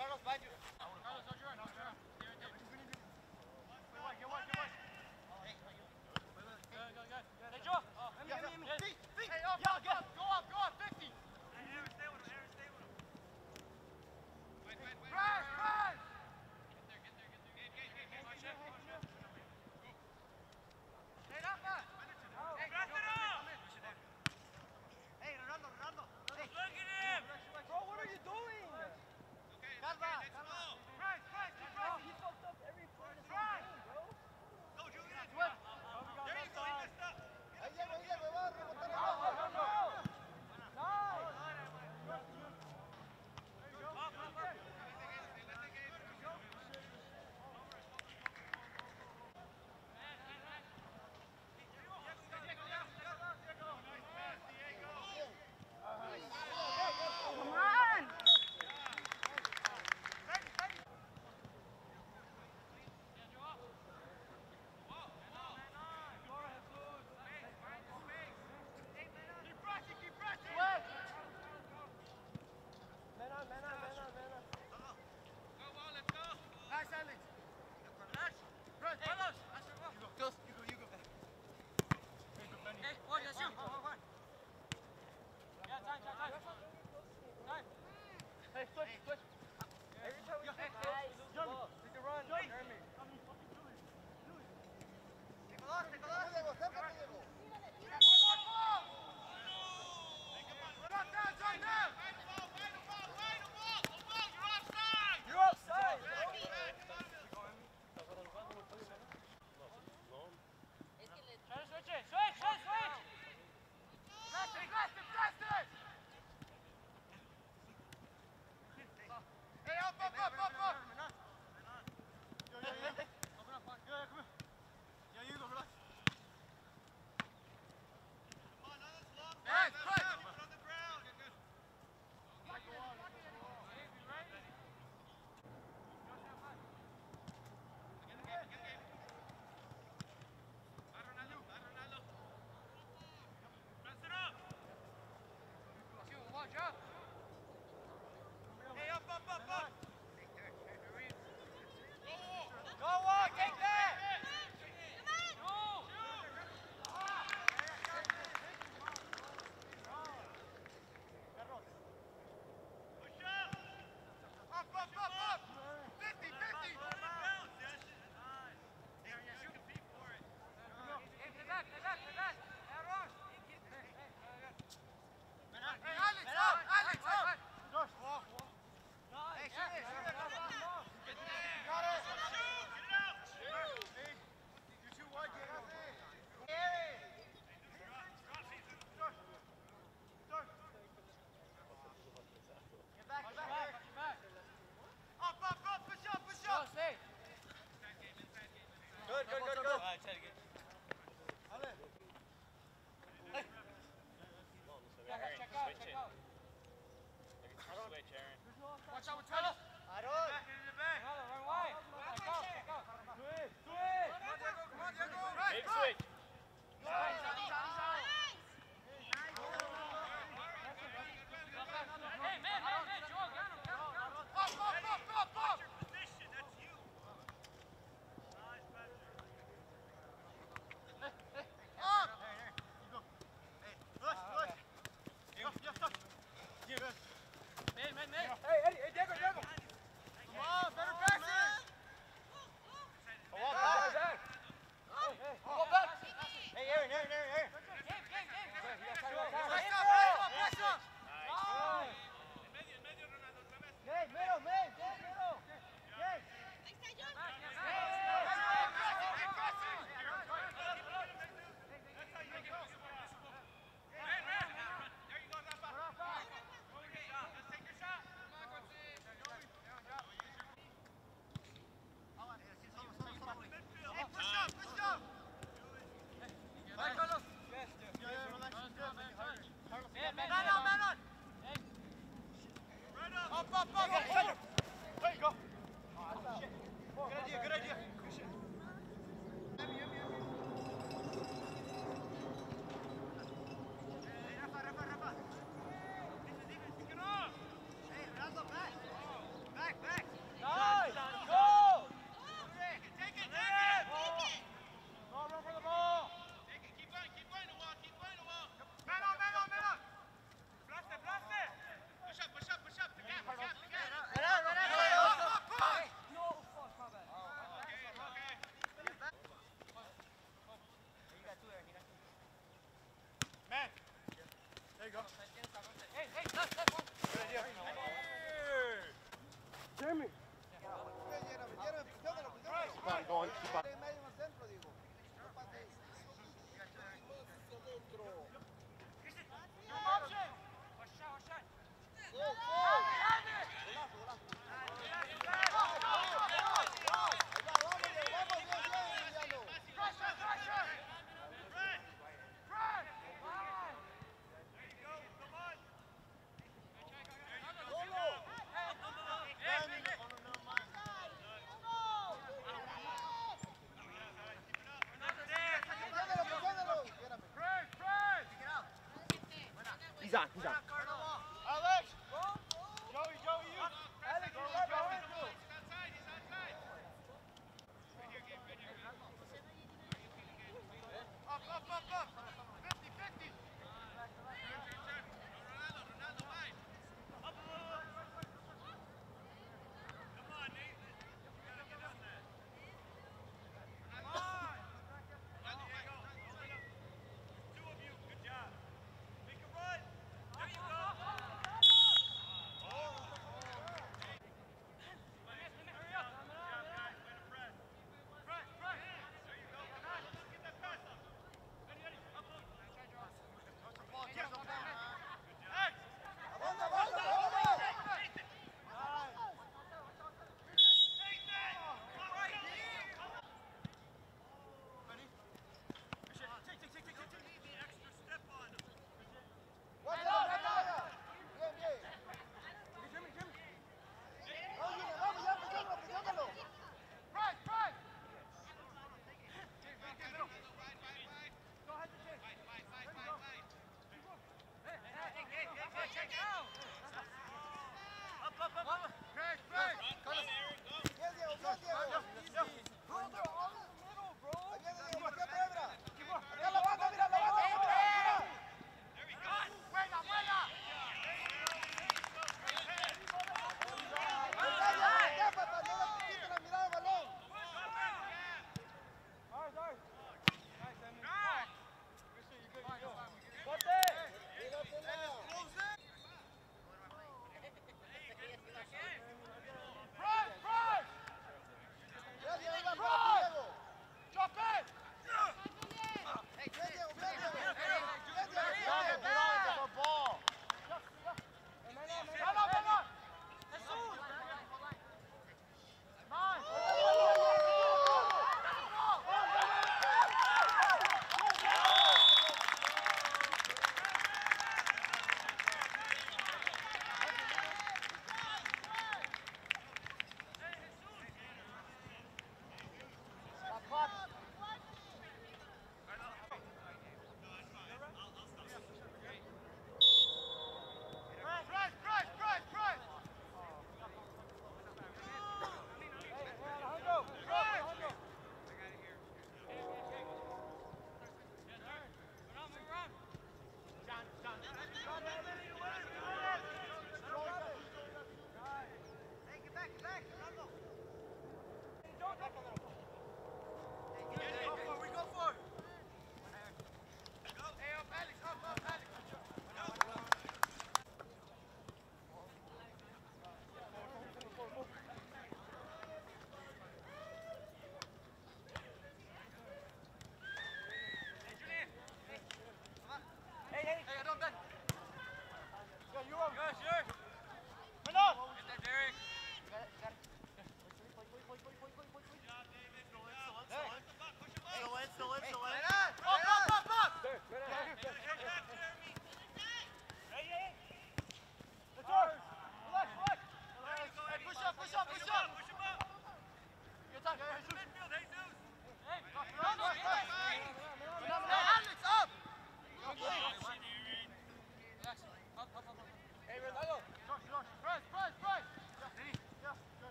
Carlos Baggio. you go. Hey, hey, left, left one. Good idea. Jeremy. Keep on going, keep on. Option! Watch out, watch out!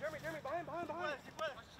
Jeremy, Jeremy, behind, behind, behind.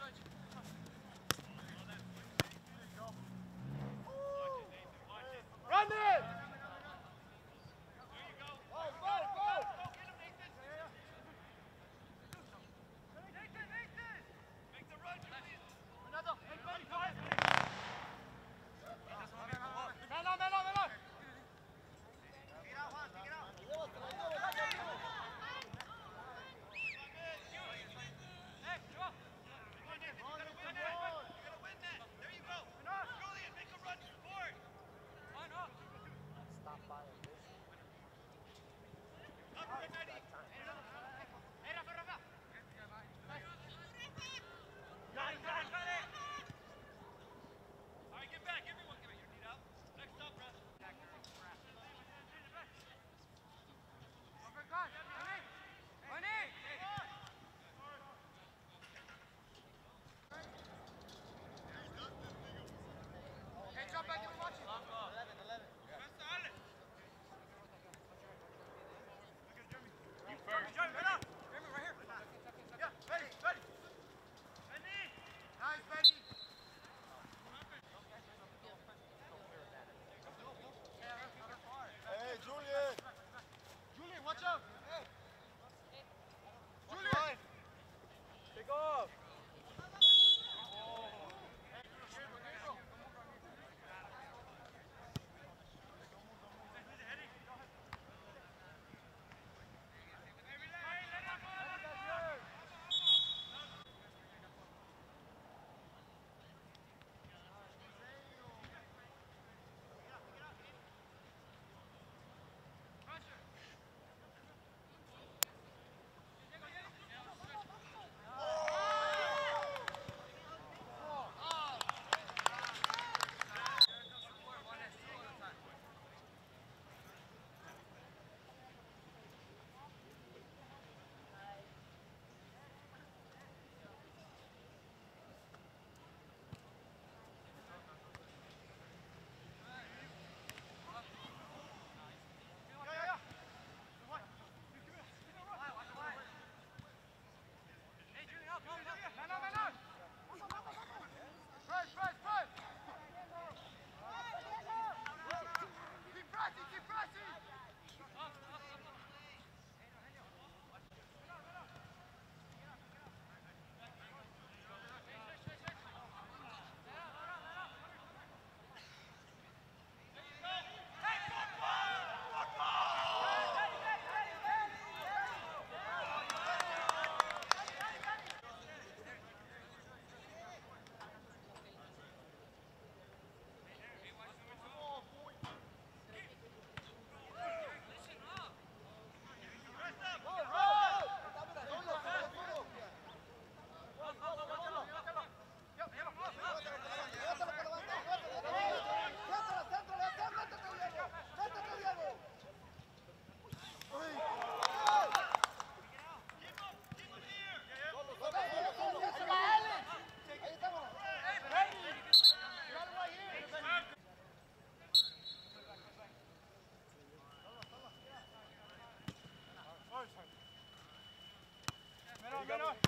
Get that,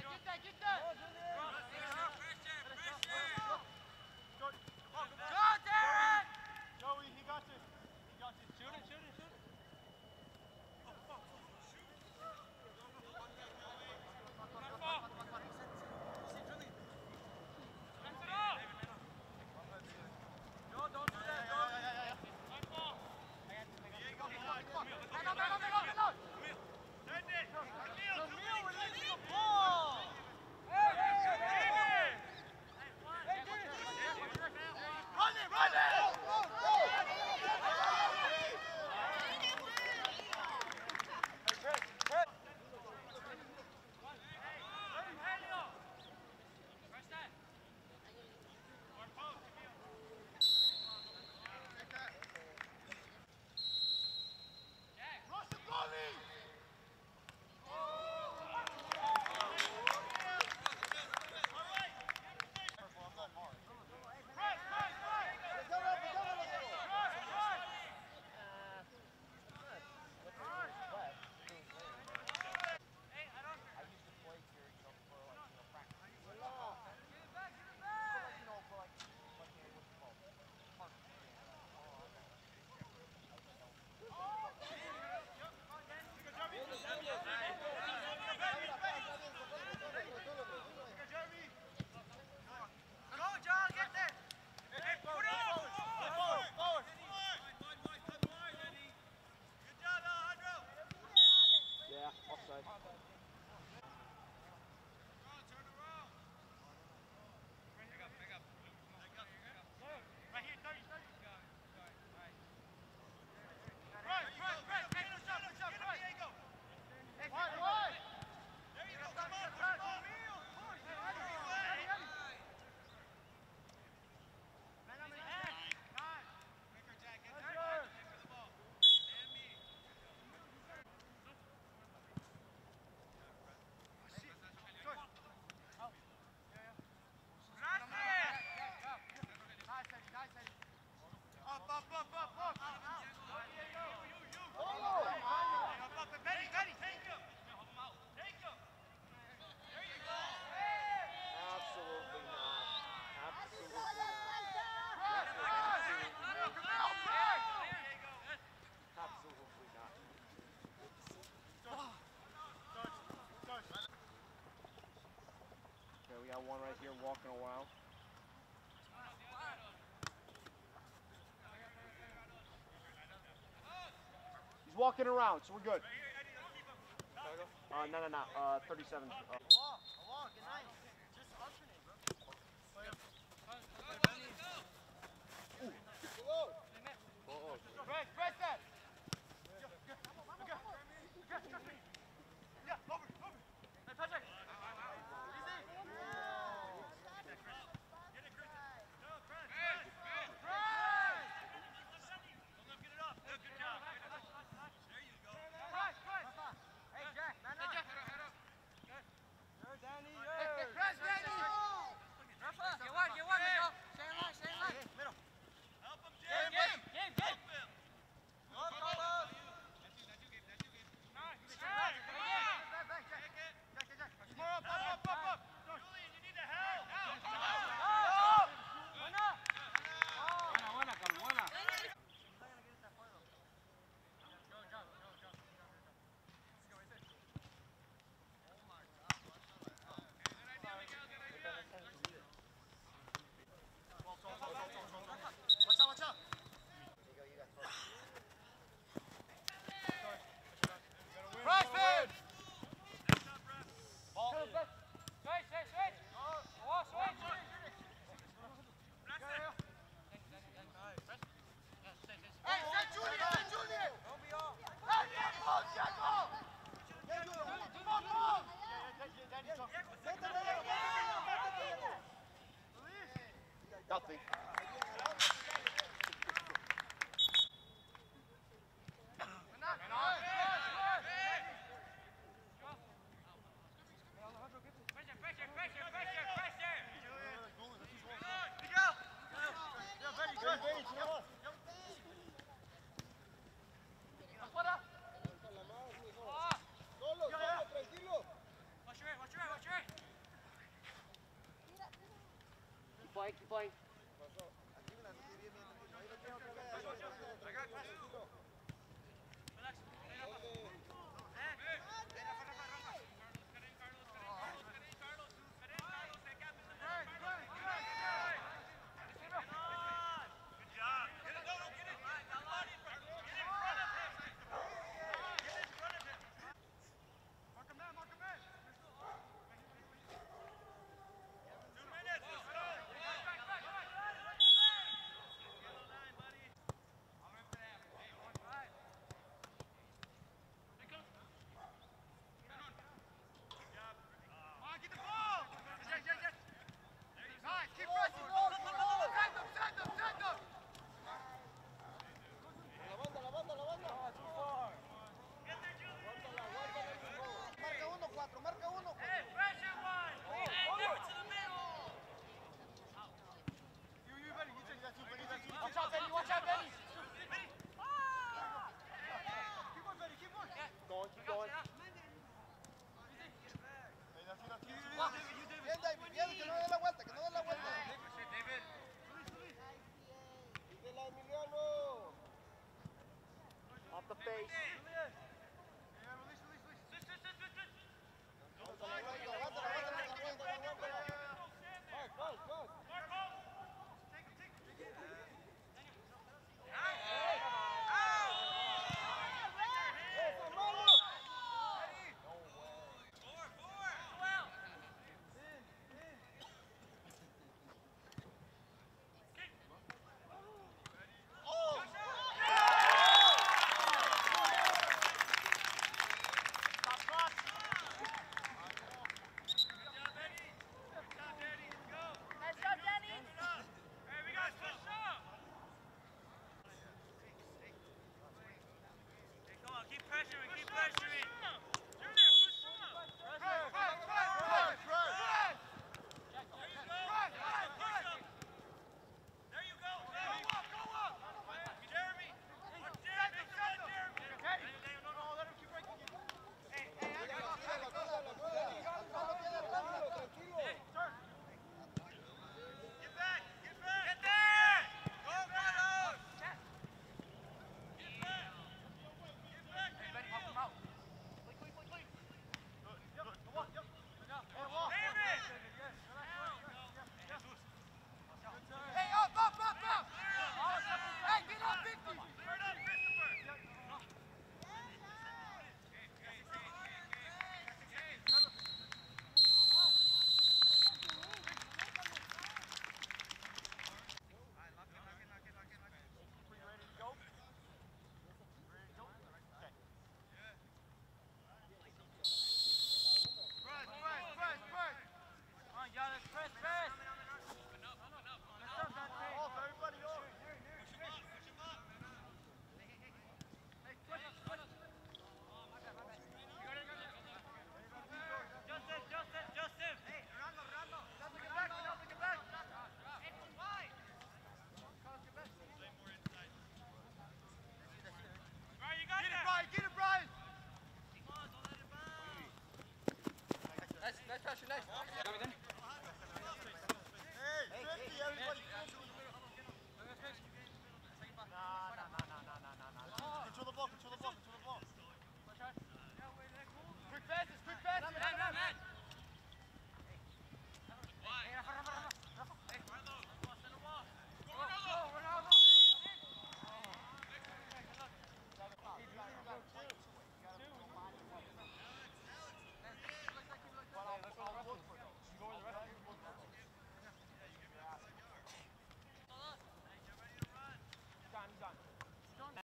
get that, get that! here walking a while. He's walking around, so we're good. Uh, no, no, no. Uh, 37. Uh, Nothing. blank, blank. face.